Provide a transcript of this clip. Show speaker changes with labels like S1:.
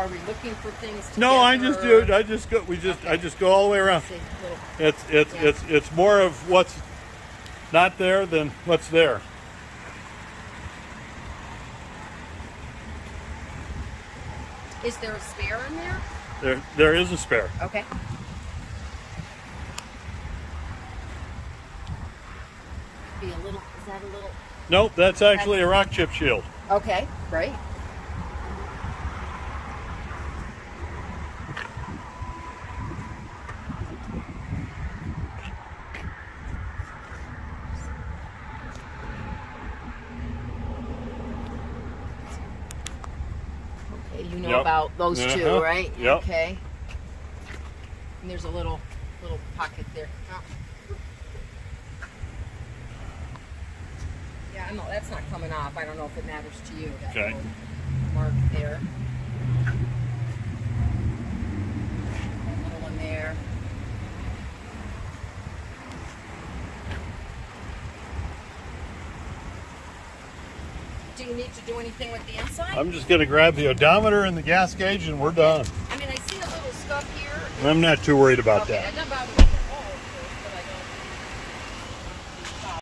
S1: are we looking for things?
S2: No, I just do.
S1: together?
S2: I just go. We just. I just go all the way around. It's it's
S1: Yeah.
S2: it's it's more of what's not there than what's there.
S1: Is there a spare in there?
S2: There there is a spare.
S1: Okay. Be a little. Is that a little?
S2: Nope, that's actually a rock chip shield.
S1: Okay, great. You know
S2: Yep.
S1: about those two,
S2: Uh-huh.
S1: right?
S2: Yep.
S1: Okay. And there's a little little pocket there. Oh. Yeah, I know that's not coming off. I don't know if it matters to you. That
S2: Okay.
S1: Mark there. Little one there. Do you need to do anything with the inside?
S2: I'm just gonna grab the odometer and the gas gauge, and we're done.
S1: I mean, I see a little scuff here.
S2: I'm not too worried about
S1: okay,
S2: that.